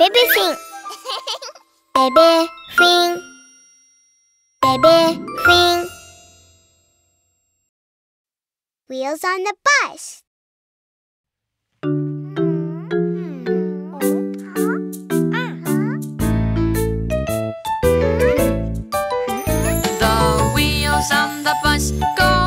Bebefinn. baby Bebefinn. Wheels on the bus. The wheels on the bus go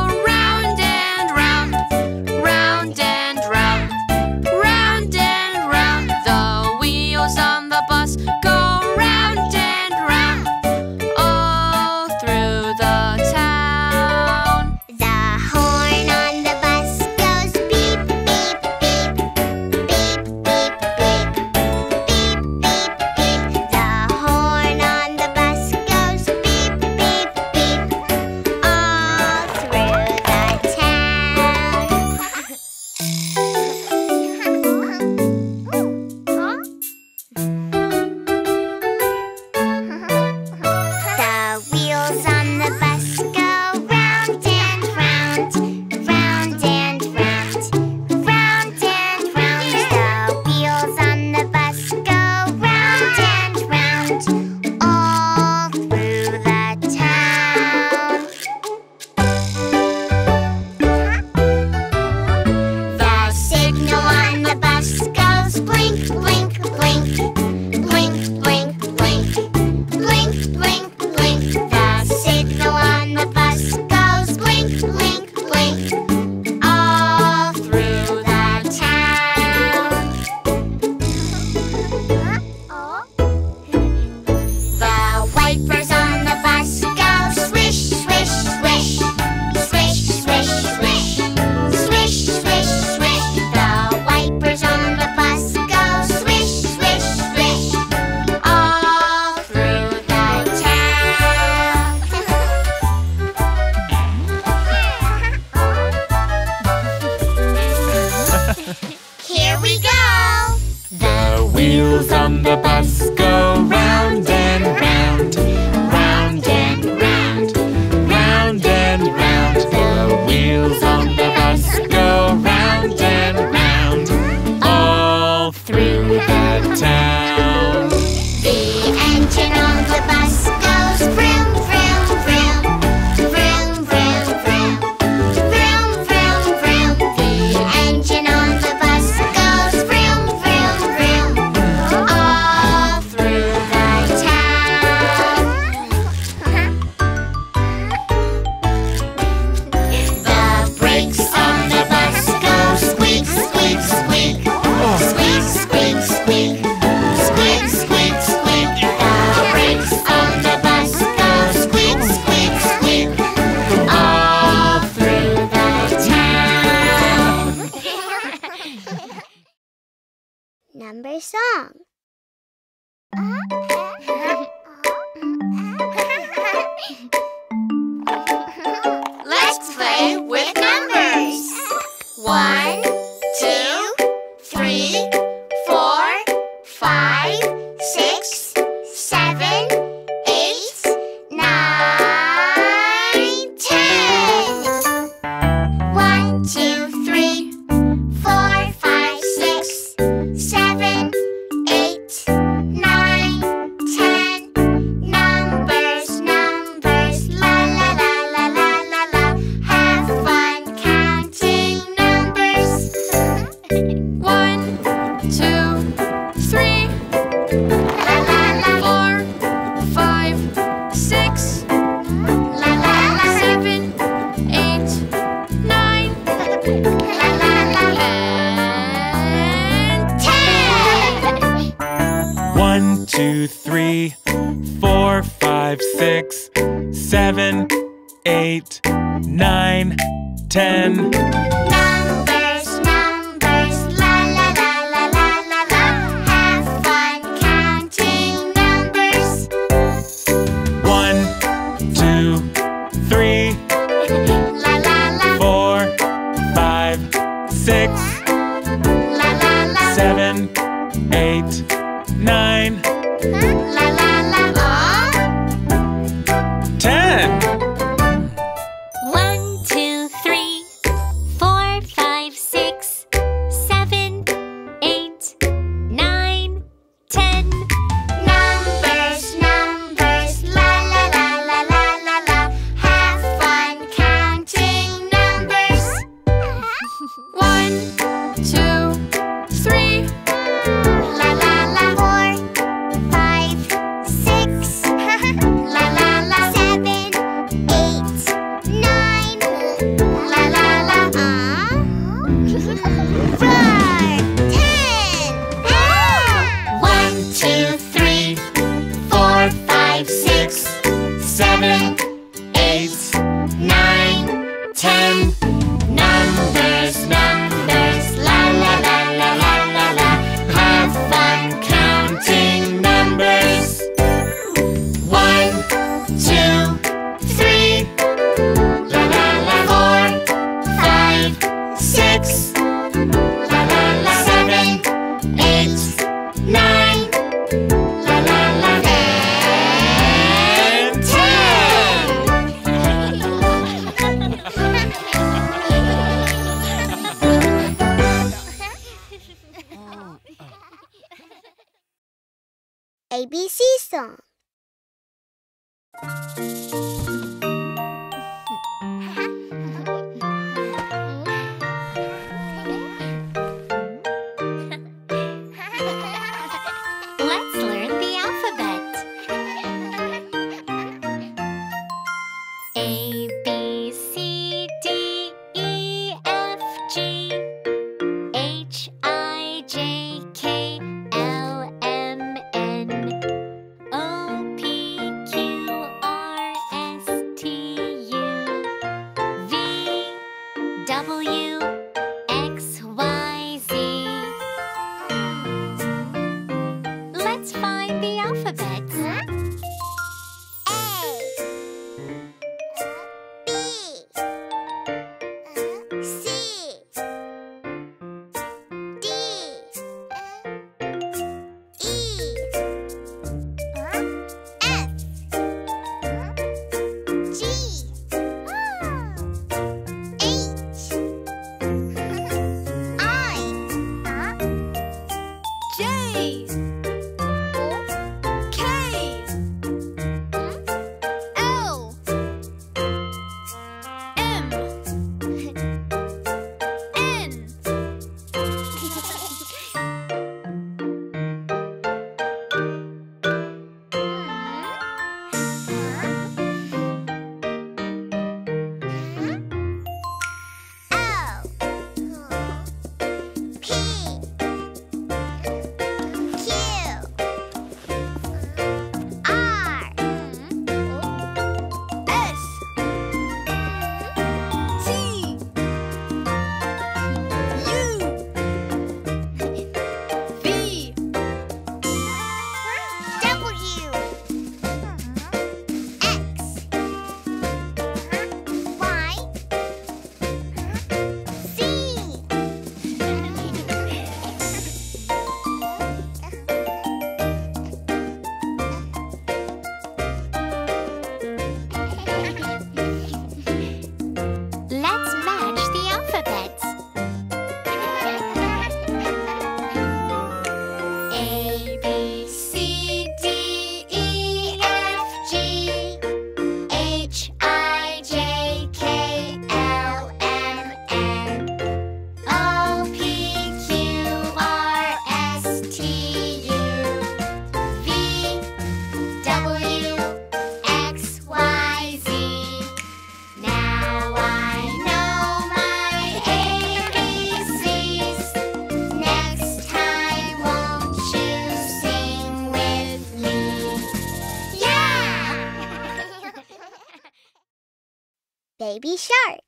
baby shark.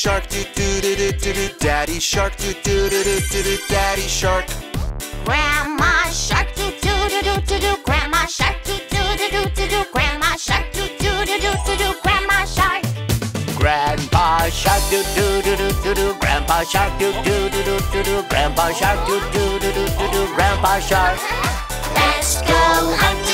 shark, do do do do do do. Daddy shark, do do do do do do. Daddy shark. Grandma shark, do do do do do do. Grandma shark, do do do do do do. Grandma shark, do do do do do do. Grandma shark. Grandpa shark, do do do do do do. Grandpa shark, do do do do do do. Grandpa shark, do do do do do do. Grandpa shark. Let's go hunting.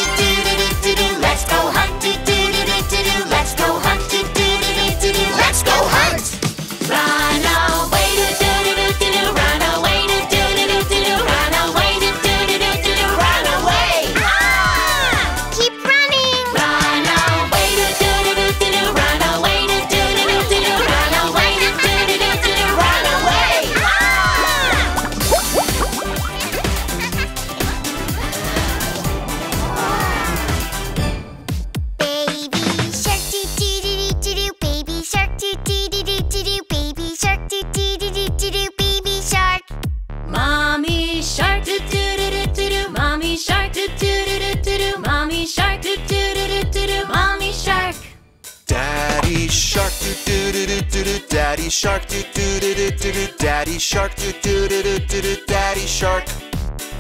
Daddy shark, doo doo doo doo doo doo. Daddy shark.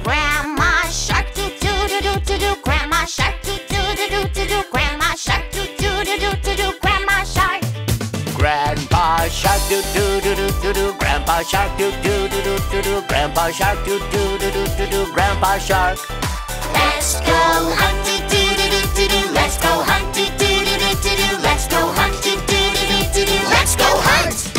Grandma shark, doo doo doo doo doo doo. Grandma shark, doo doo doo doo doo doo. Grandma shark, doo doo doo doo doo doo. Grandma shark. Grandpa shark, doo doo doo doo doo doo. Grandpa shark, doo doo doo doo doo doo. Grandpa shark, doo doo doo doo doo doo. Grandpa shark. Let's go hunting, doo doo doo doo doo. let's go hunting, doo doo doo doo doo. let's go hunting, doo doo doo doo doo. let's go hunt.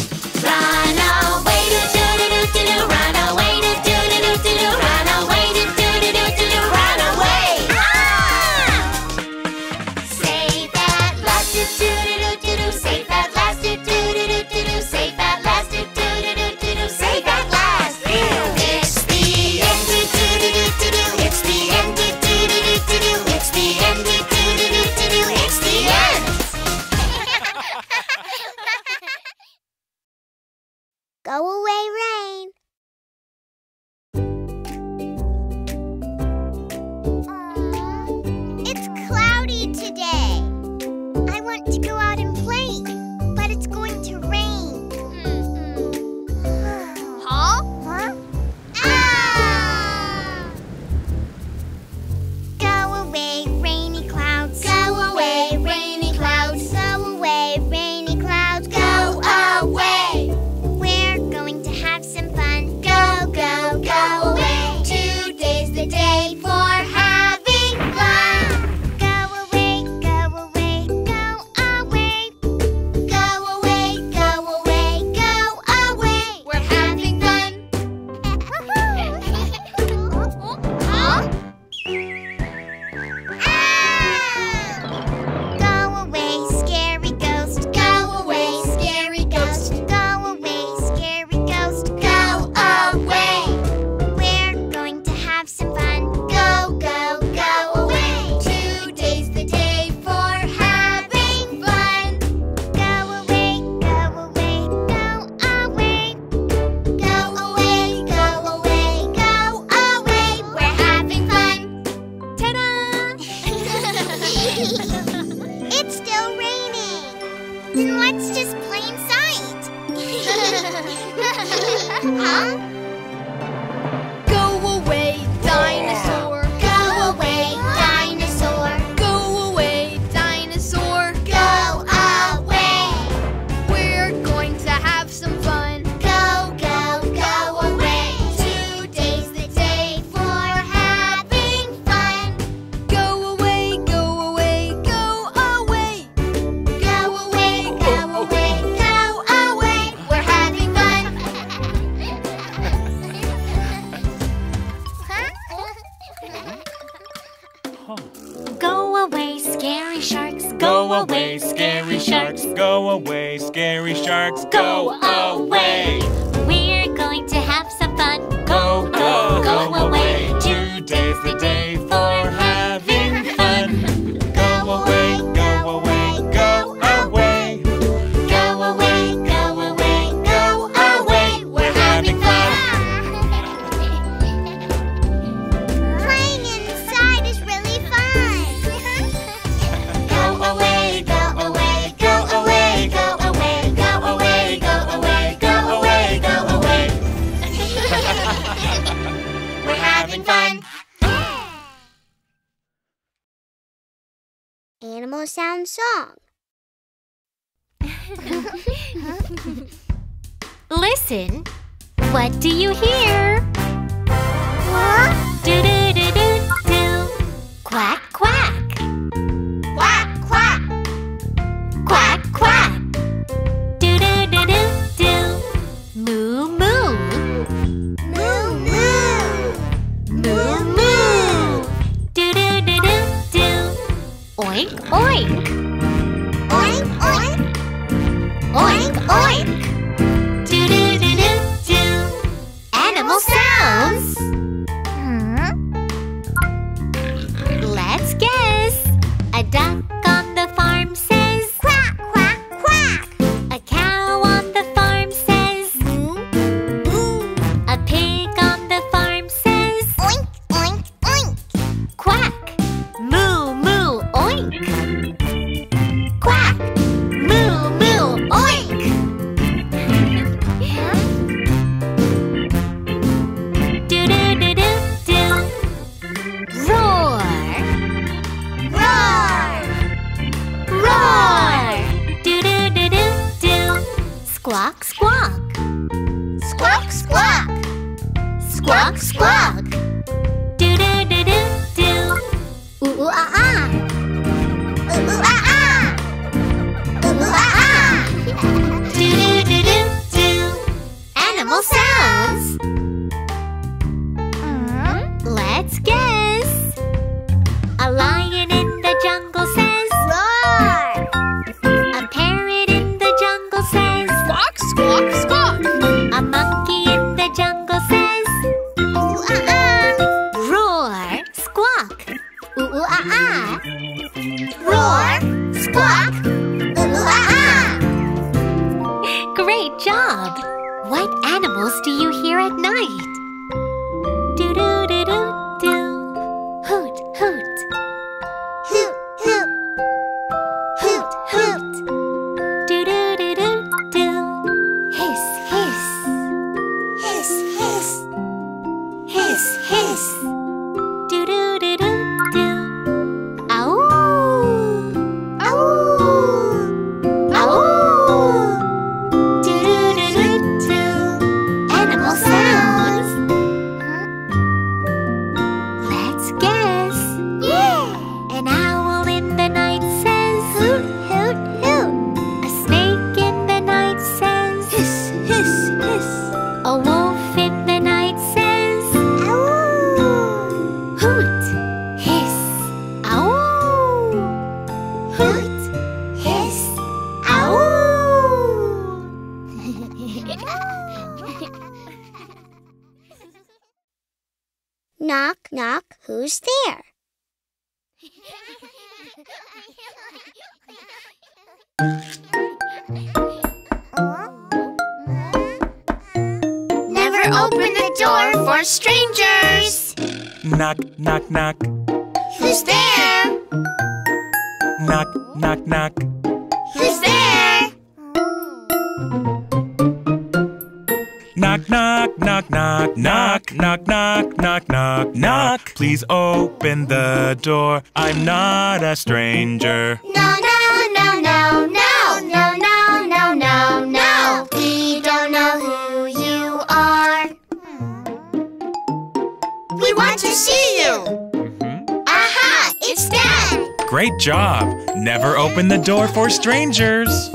Door for strangers.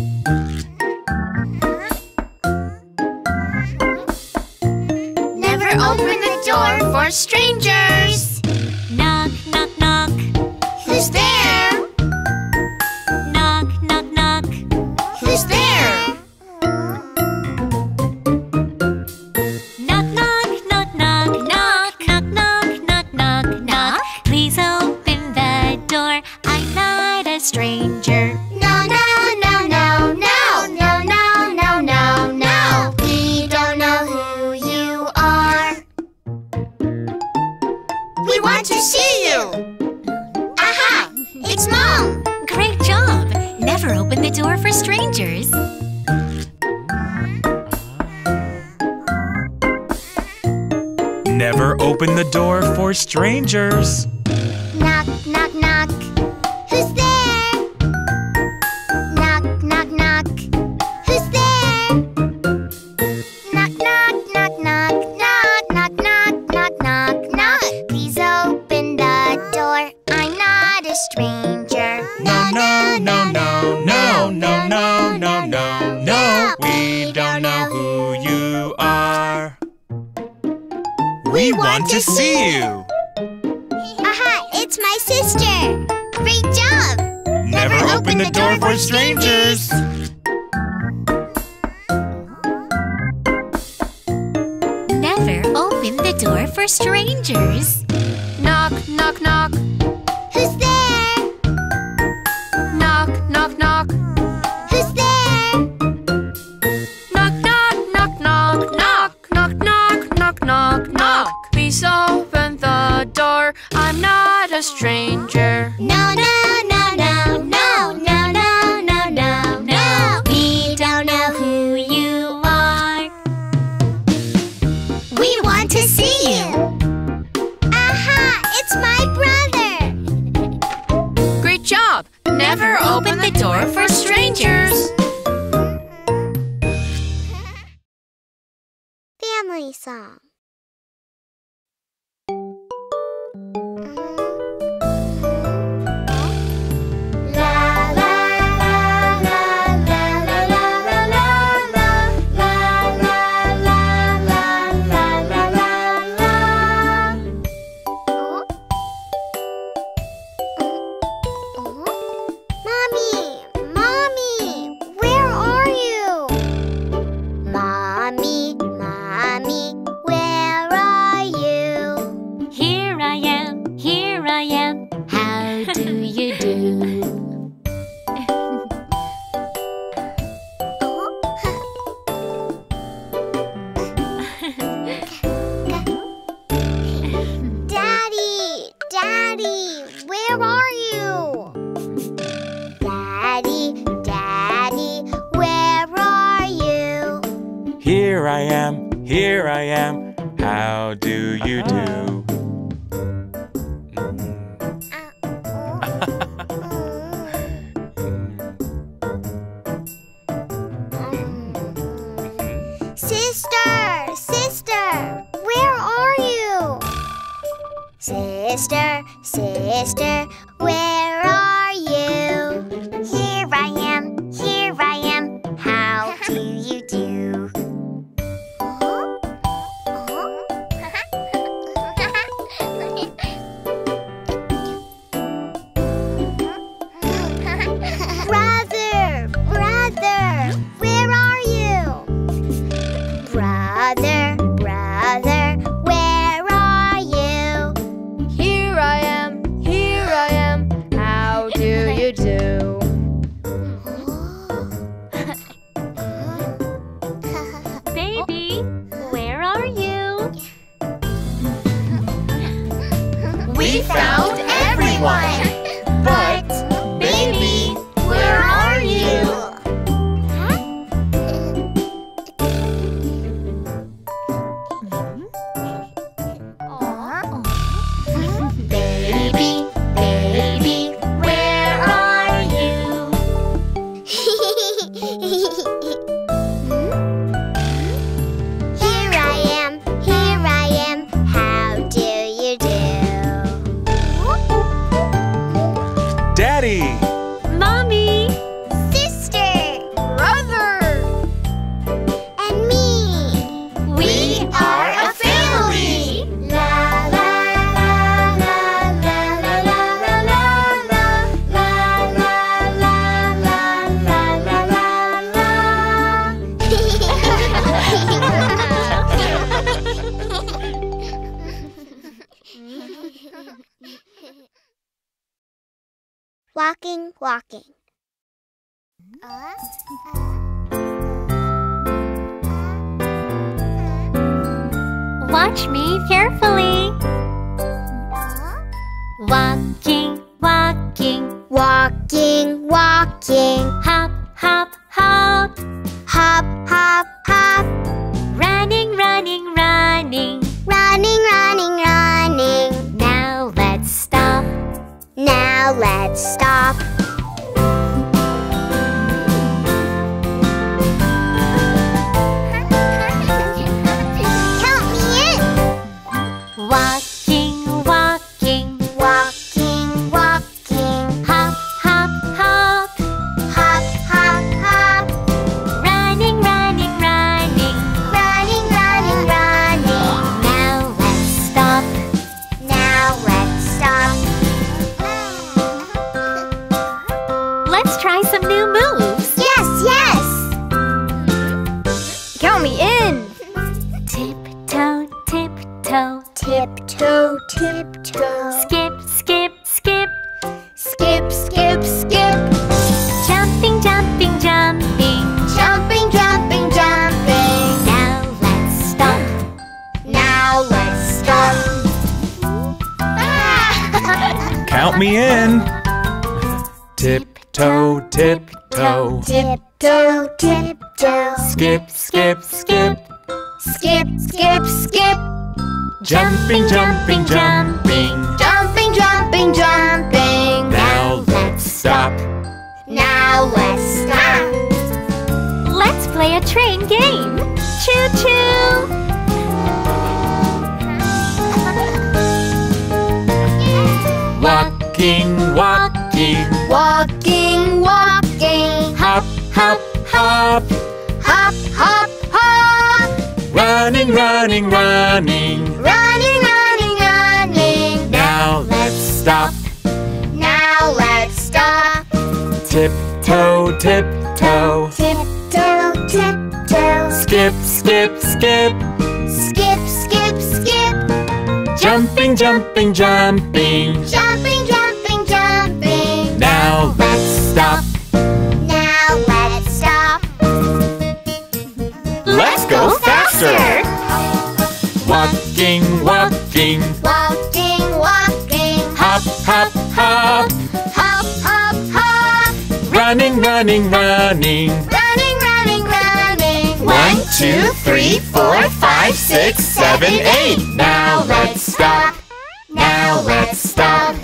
Never open the door for strangers. Watch me carefully. Walking, walking, Walking, walking. hop, Tiptoe, tiptoe. Tiptoe, tiptoe. Skip, skip, skip. Skip, skip, skip. Jumping, jumping, jumping. Jumping, jumping, jumping. Now let's stop. Now let's stop. Let's go faster. Walking, walking. Walking, walking. Hop, hop, Running, running, running. Running, running, running. One, two, three, four, five, six, seven, eight. Now let's stop. Now let's stop.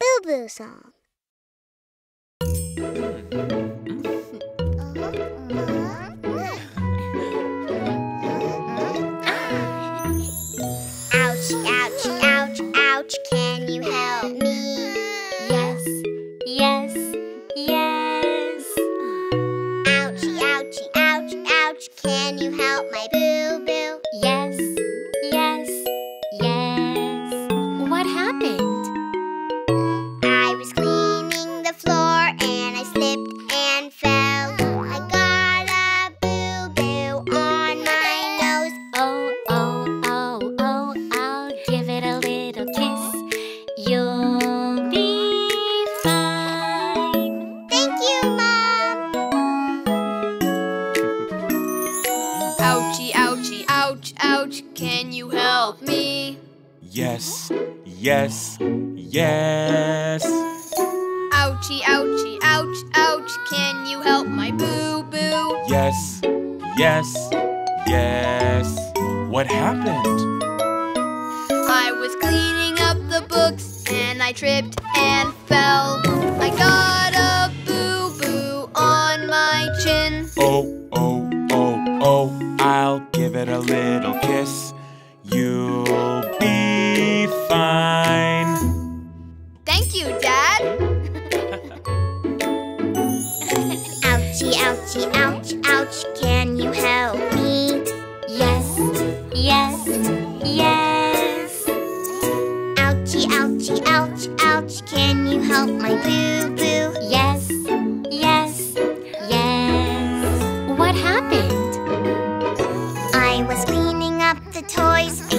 Boo Boo song. Help my yes. Ouchie, ouchie, ouch, ouch. Can you help my boo boo? Yes, yes, yes. What happened? I was cleaning up the books and I tripped and fell. I got a boo boo on my chin. Oh, oh, oh, oh, I'll give it a little kiss. You'll be fine. Yes. Ouchie, ouchie, ouch, ouch, can you help my boo boo? Yes, yes, yes. What happened? I was cleaning up the toys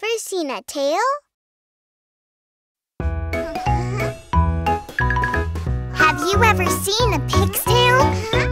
ever seen a tail? Have you ever seen a pig's tail?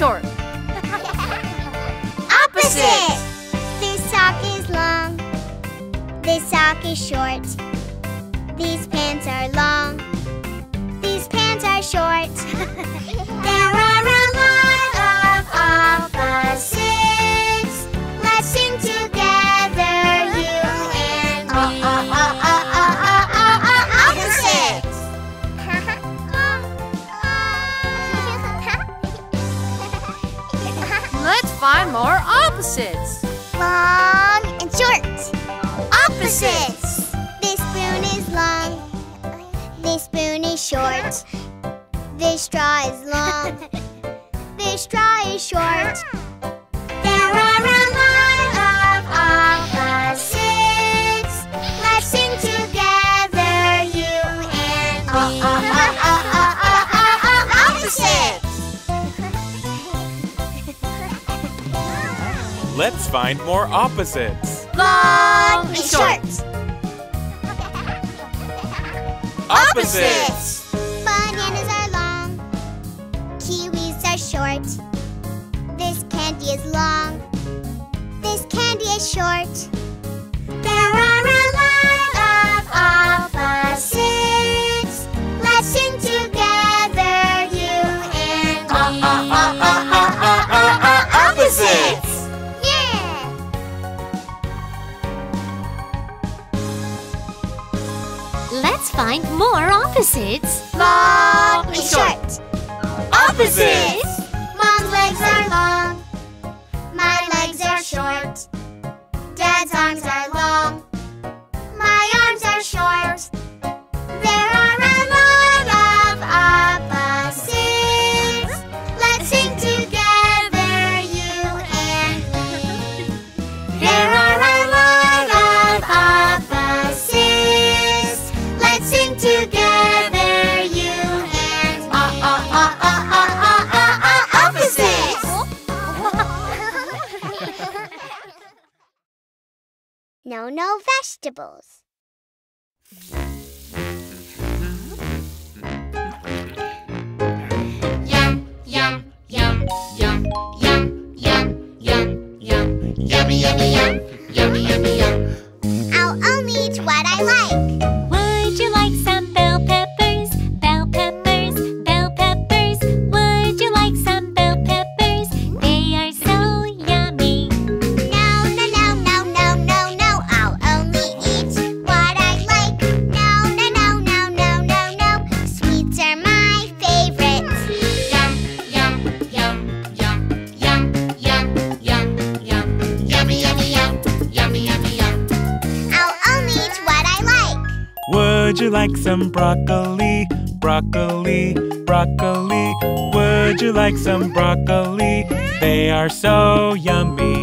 short. Opposite. This sock is long. This sock is short. These pants are long. These pants are short. there are a lot of opposites. horses. This spoon is long. This spoon is short. This straw is long. This straw is short. There are a lot of opposites. Let's sing together, you and me. Oh, oh, oh, opposites. Let's find more opposites long and short. Opposites. Opposites. Long and short. Opposites. vegetables. Yum, yum, yum, yum, yum, yum, yum, yum, yummy, yummy, yum, yummy, yummy, yum. I'll only eat what I like. some broccoli? Broccoli, broccoli. Would you like some broccoli? They are so yummy.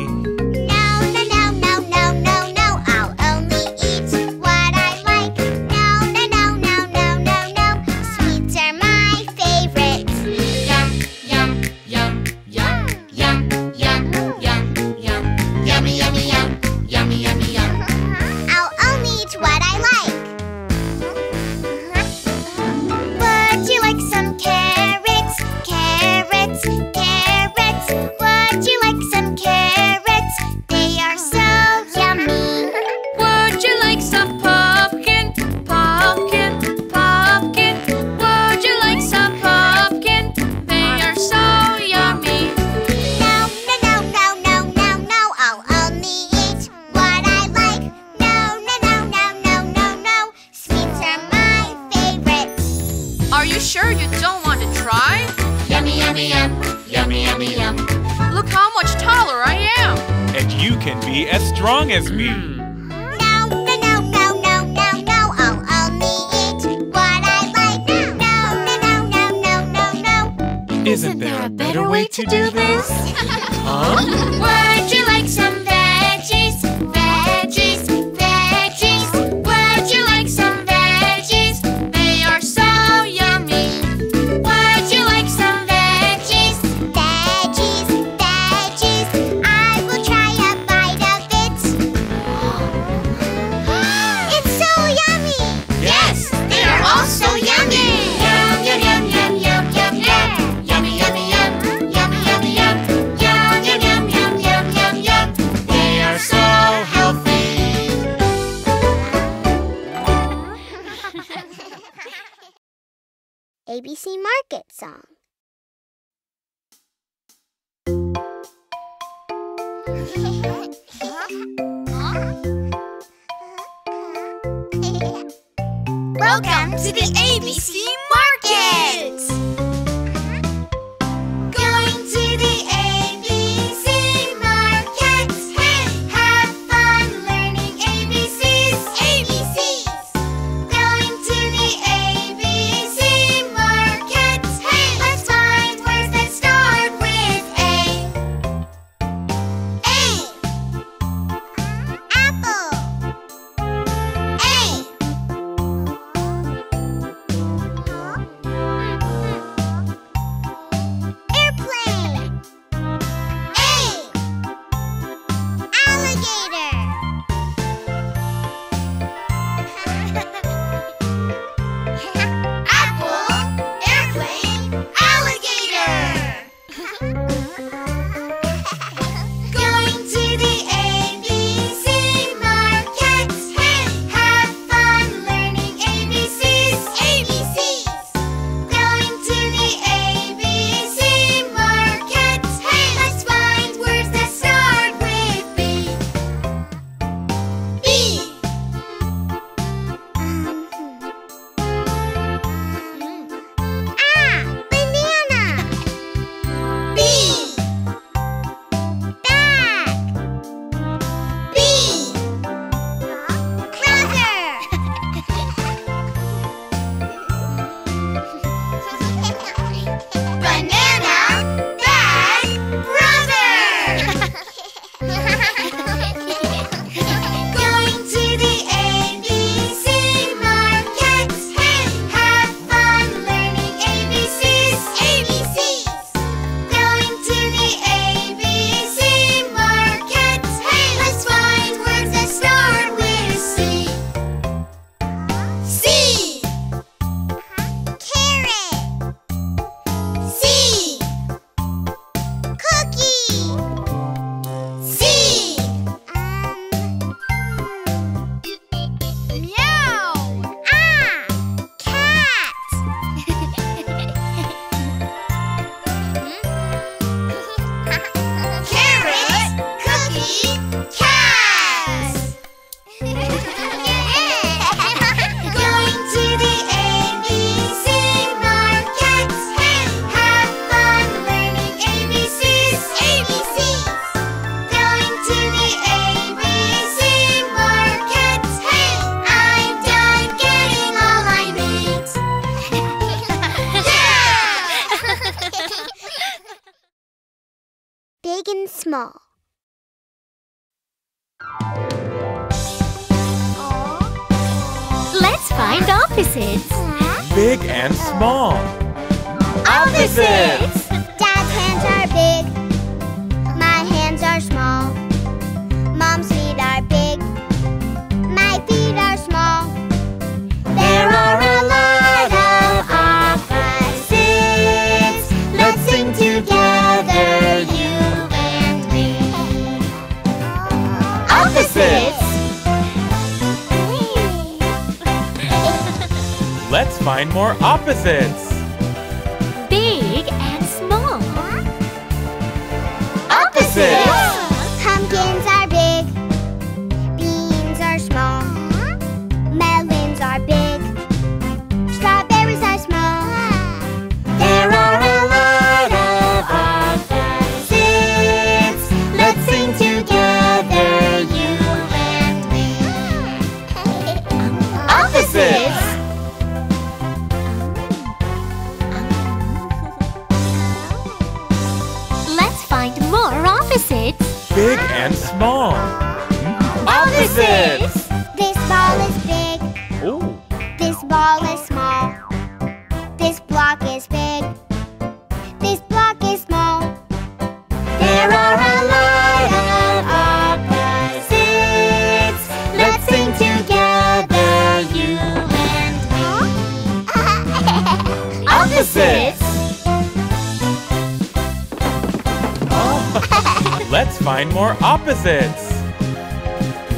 find more opposites.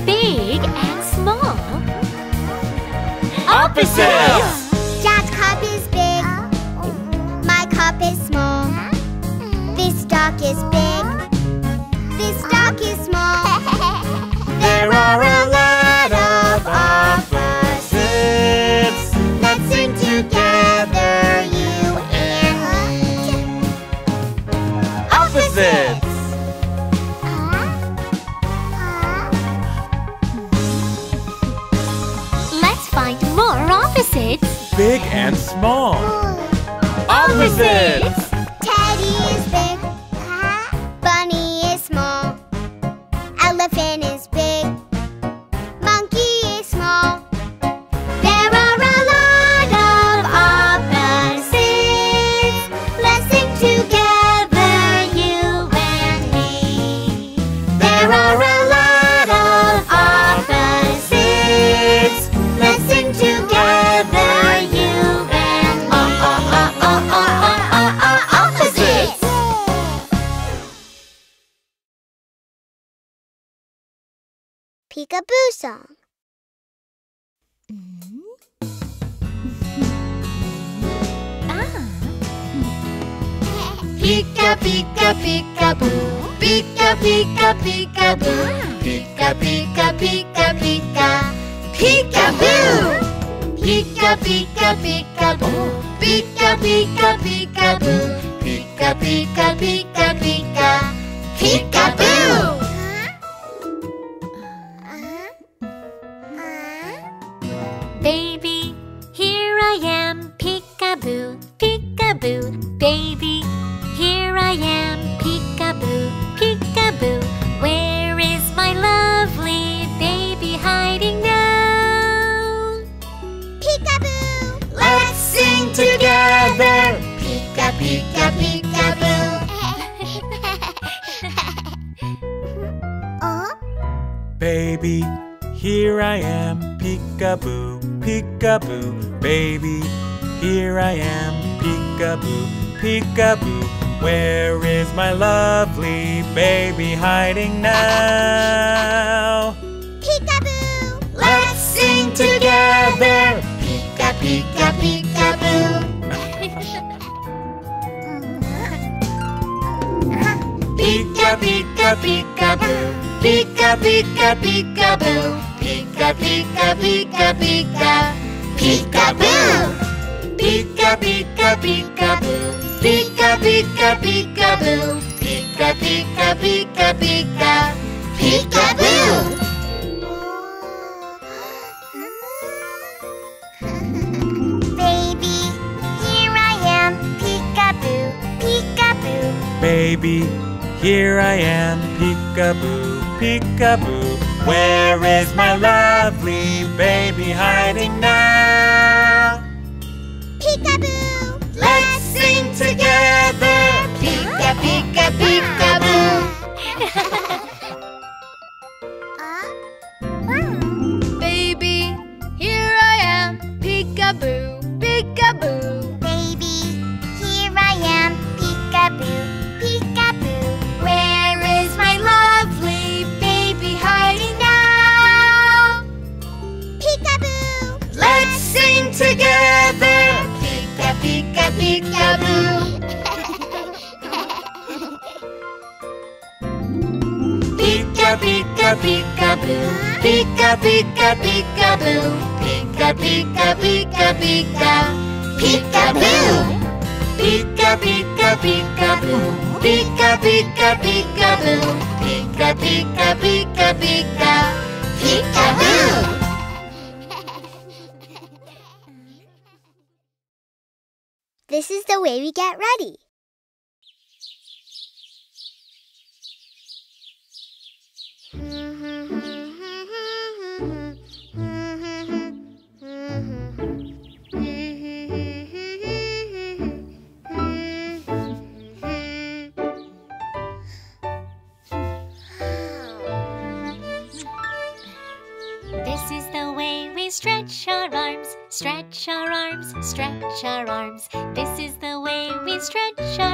Big and small. Opposites! opposites. peekaboo, peeka peeka peeka peeka, peekaboo, peeka peeka peekaboo, peeka peeka peekaboo, peeka peeka peeka peeka, peekaboo. Baby, here I am, peekaboo, peekaboo, baby, here I am, peekaboo. baby. Here I am, peekaboo, peekaboo, baby. Here I am, peekaboo, peekaboo. Where is my lovely baby hiding now? Peekaboo! Let's sing together. Peeka, peeka, peekaboo. Peeka, peeka, peekaboo. Pika pika pika boo. Pika pika pika pika. Pika boo. Pika pika pika boo. Pika pika pika boo. Pika pika pika pika. Pika boo. Baby, here I am, peekaboo peekaboo. Where is my lovely baby hiding now? Peekaboo! Let's sing together! get ready. stretch out.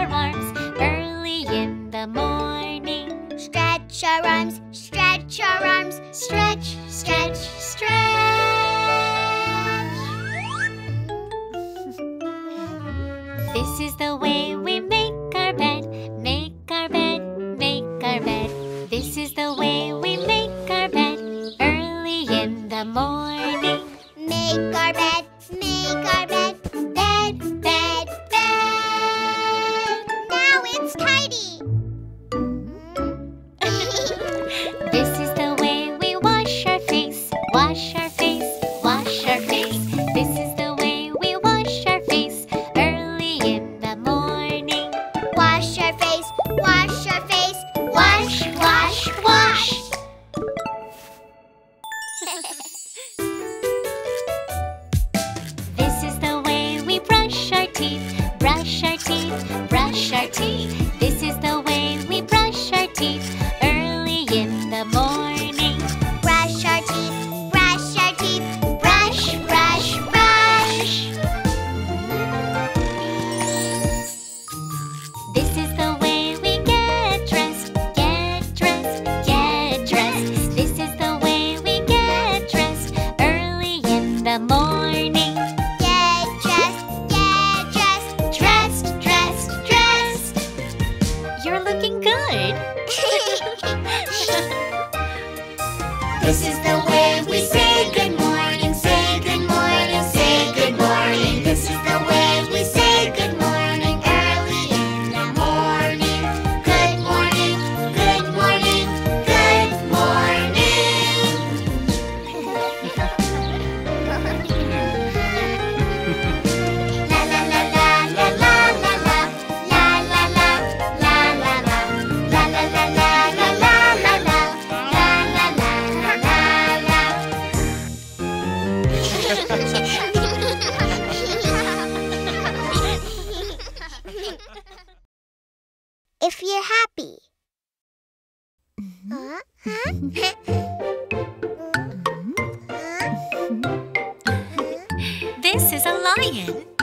Julian?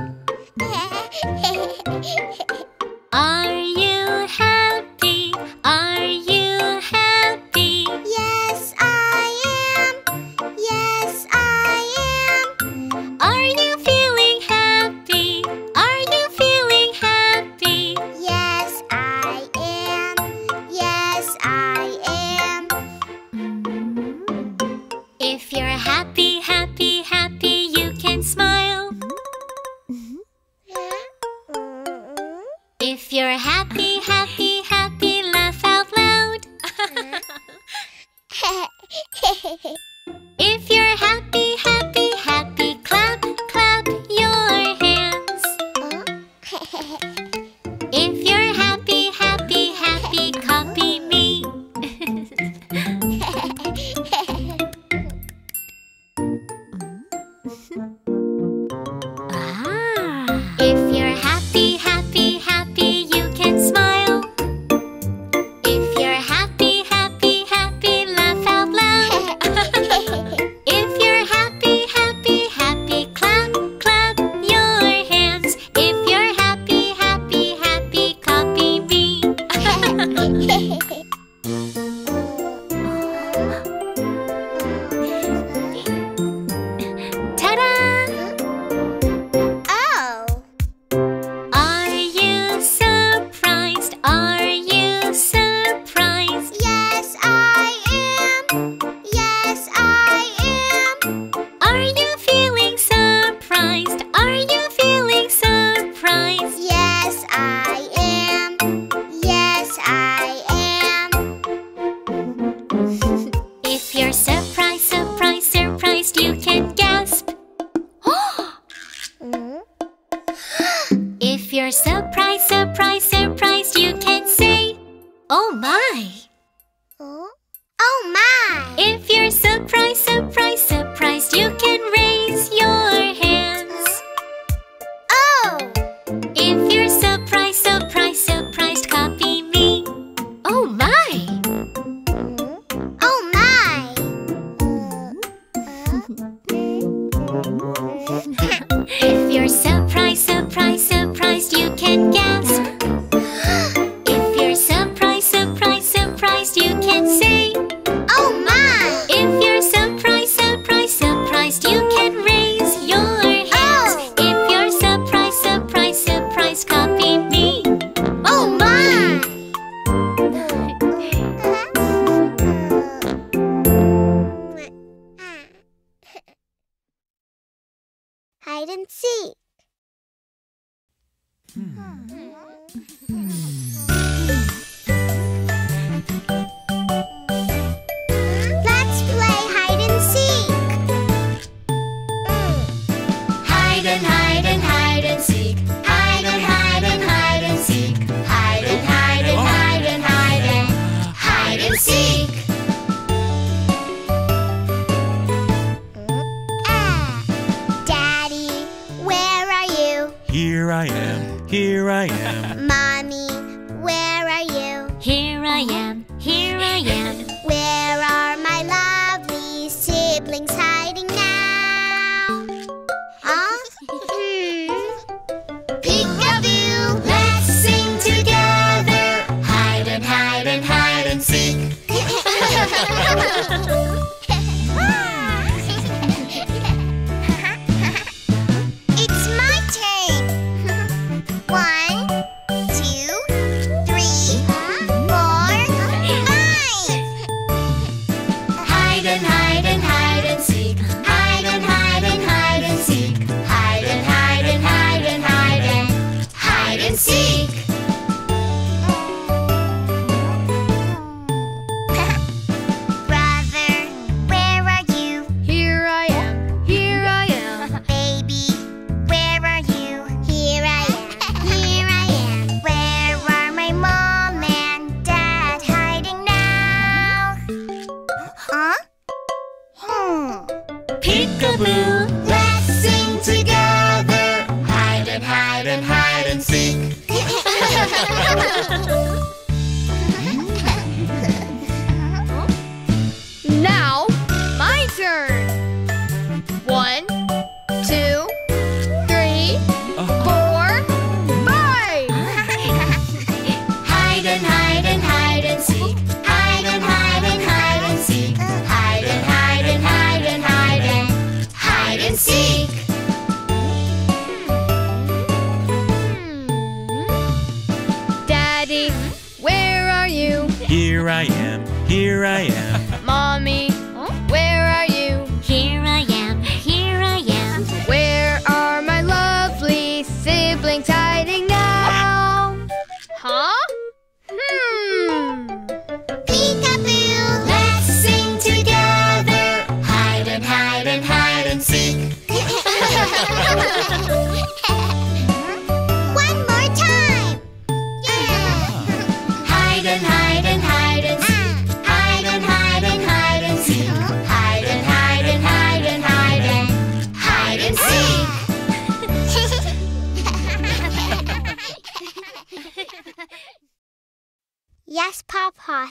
Paw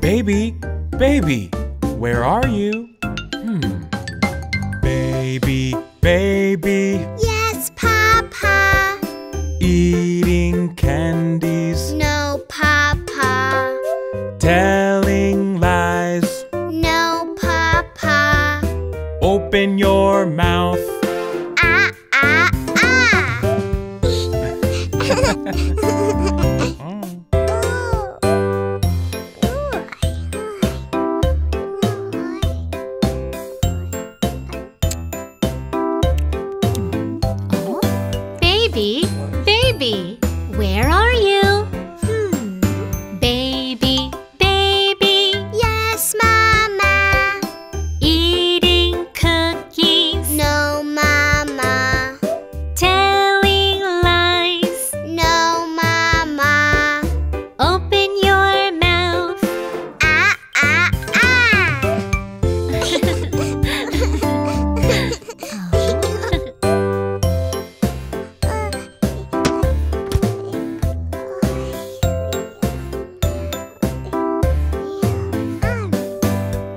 Baby, baby, where are you? Hmm. Baby, baby. Yes, Papa. Eating candy. open in your mouth.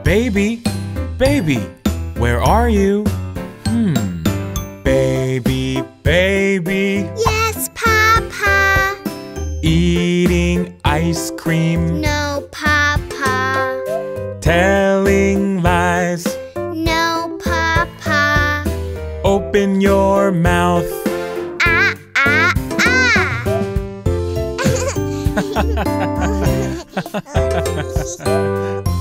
Baby, baby, where are you? Hmm, baby, baby. Yes, Papa. Eating ice cream. No, Papa. Telling lies. No, Papa. Open your mouth. Ah, ah, ah.